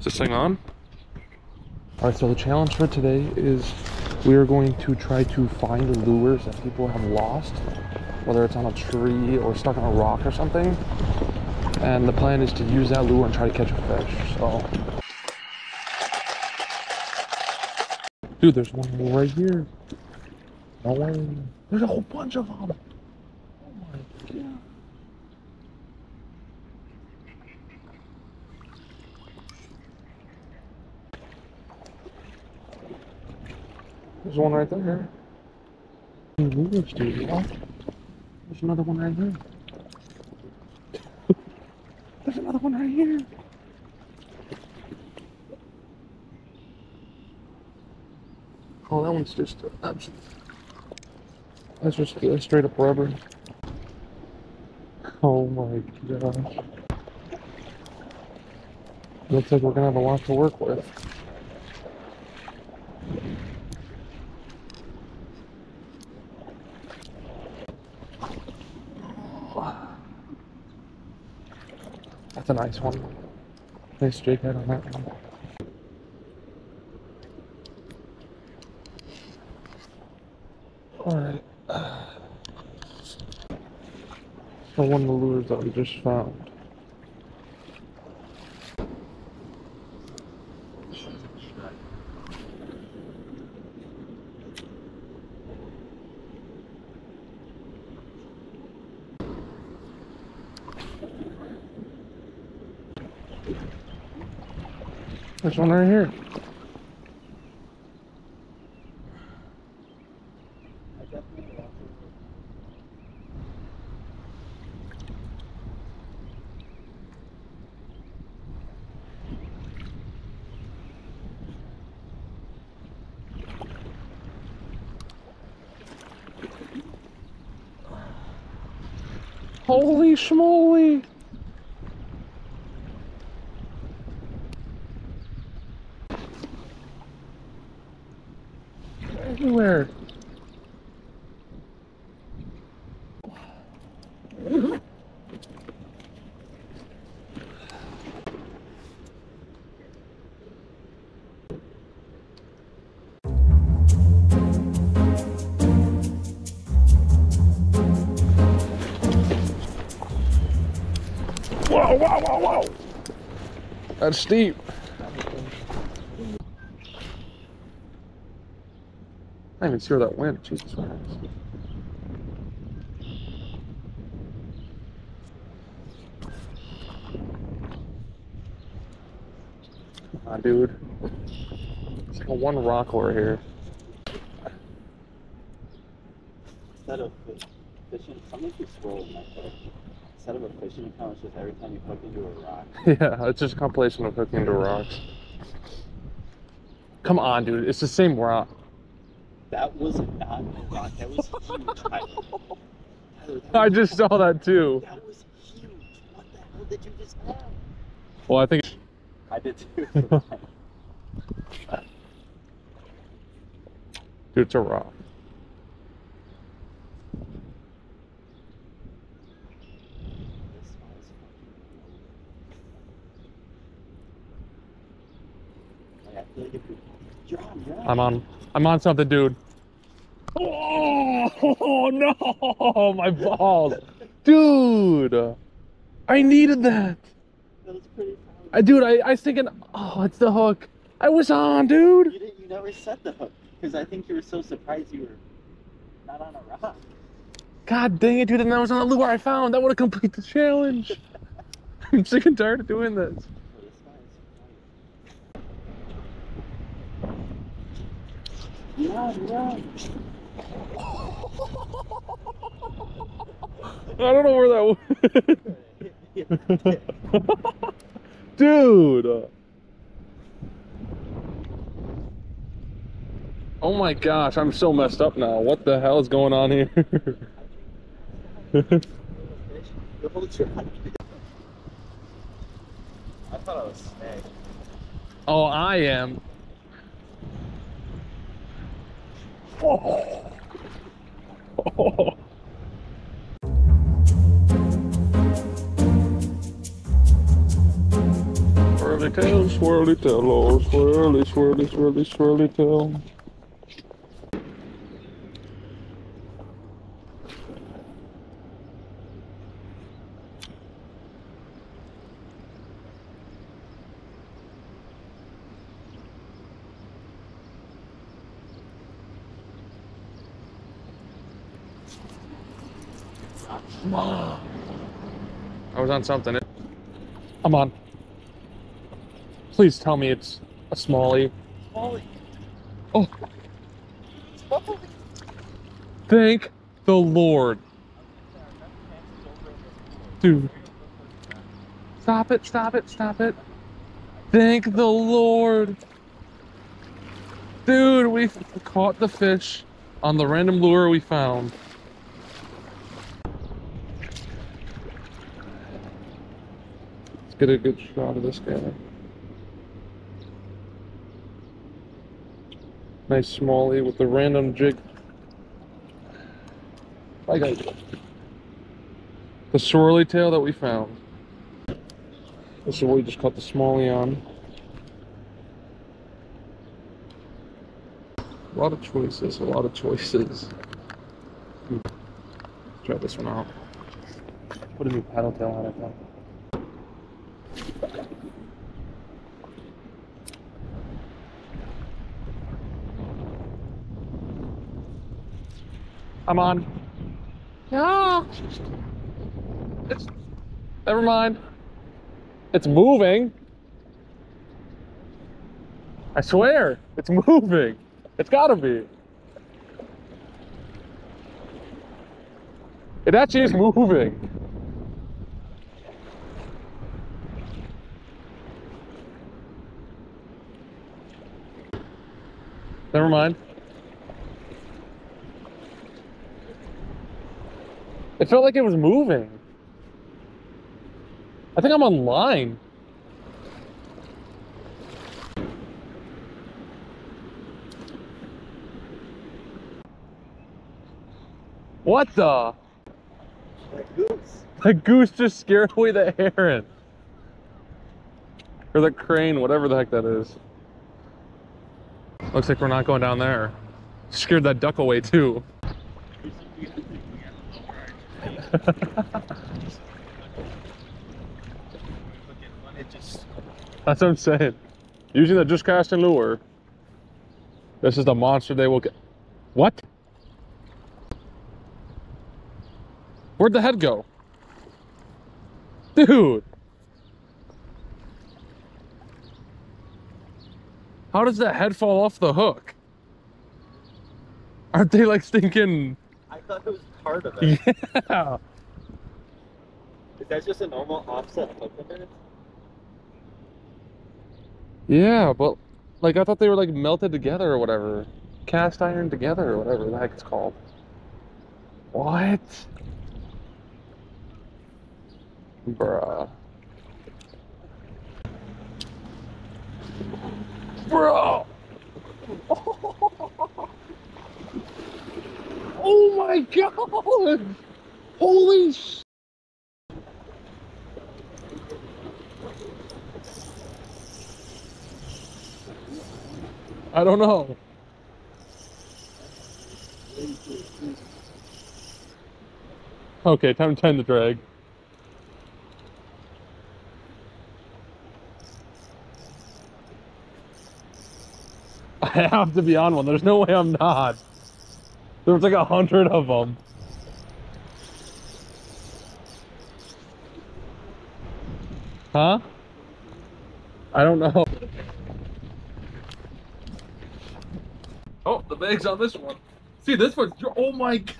Is this thing on? Alright, so the challenge for today is we are going to try to find lures that people have lost, whether it's on a tree or stuck on a rock or something. And the plan is to use that lure and try to catch a fish. So, dude, there's one right here. No way. There's a whole bunch of them. There's one right there. There's another one right here. There's another one right here. Oh, that one's just uh, that's just uh, straight up rubber. Oh my gosh. Looks like we're gonna have a lot to work with. A nice one. Nice jig head on that one. Alright. So one of the lures that we just found. There's one right here. Holy schmoly! Whoa, whoa, whoa, whoa! That's steep. I didn't even see where that went. Jesus Christ. Ah, dude. It's like a one rock over here. Instead of fi- fishing, something keeps scrolling my phone. Instead of a fishing account, it's just every time you hook into a rock. Yeah, it's just a compilation of hooking into rocks. Come on, dude. It's the same rock. That was not a rock. That was huge. Tyler. Tyler, that I was- just saw that too. That was huge. What the hell did you just have? Well, I think. I did too. for. Dude, it's a rock. This one is fucking- Like, I feel like if we- You're on, you're on. I'm on. I'm on something, dude. Oh no, my balls, dude! I needed that. That was pretty. I, dude, I, I was thinking, oh, it's the hook. I was on, dude. You didn't. You never set the hook because I think you were so surprised you were not on a rock. God dang it, dude! And that was on the lure I found. That would have completed the challenge. I'm sick and tired of doing this. Well, this guy is funny. Run, run. I don't know where that was. Dude. Oh my gosh, I'm so messed up now. What the hell is going on here? I thought I was snake. oh, I am. Oh. Oh. Swirly tail, swirly tail, oh, swirly, swirly, swirly, swirly tail. I was on something. I'm on. Please tell me it's a smallie. Holy. Oh, Smallie. thank the Lord. Dude. Stop it, stop it, stop it. Thank the Lord. Dude, we caught the fish on the random lure we found. Get a good shot of this guy. Nice smallie with the random jig. Bye guys. The swirly tail that we found. This is what we just caught the smallie on. A lot of choices, a lot of choices. Let's try this one out. Put a new paddle tail on it though. I'm on. Yeah. It's. Never mind. It's moving. I swear, it's moving. It's gotta be. It actually is moving. Never mind. It felt like it was moving. I think I'm online. What the? Like goose. Goose just scared away the heron. Or the crane, whatever the heck that is. Looks like we're not going down there. Scared that duck away too. That's what I'm saying. Using the Just Castin' lure. This is the monster they will get. What? Where'd the head go? Dude. How does that head fall off the hook? Aren't they like stinking? I thought it was part of it. Yeah. Is that just a normal offset hook? Yeah, but like I thought they were like melted together or whatever. Cast iron together or whatever the heck it's called. What? Bruh. Bro! Oh Oh my god! Holy sh! I don't know. Okay, time to end the drag. I have to be on one. There's no way I'm not. There was like a hundred of them. Huh? I don't know. Oh, the bag's on this one. See, this one's. Oh my god.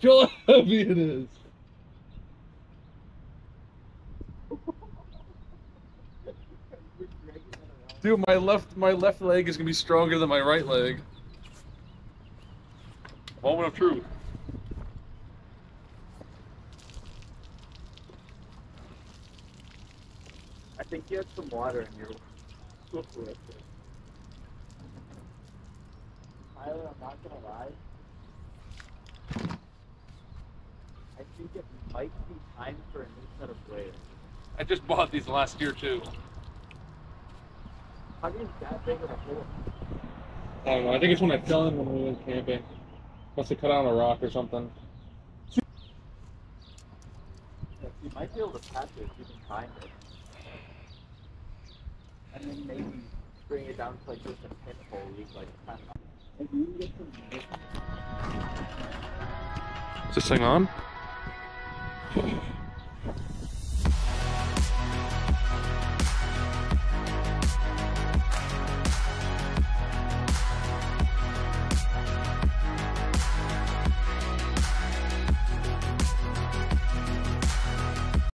Feel how heavy it is. Dude, my left my left leg is gonna be stronger than my right leg. Moment of truth. I think you had some water in your with it. Tyler, I'm not gonna lie. I think it might be time for a new set of blades. I just bought these last year too. how do you that big of a hole? I don't know. I think it's when I fell in when we went camping. Must have cut out on a rock or something. You might be able to patch it if you can find it. And then maybe bring it down to like just a pinhole you like kind of. If you can get some Is this thing on?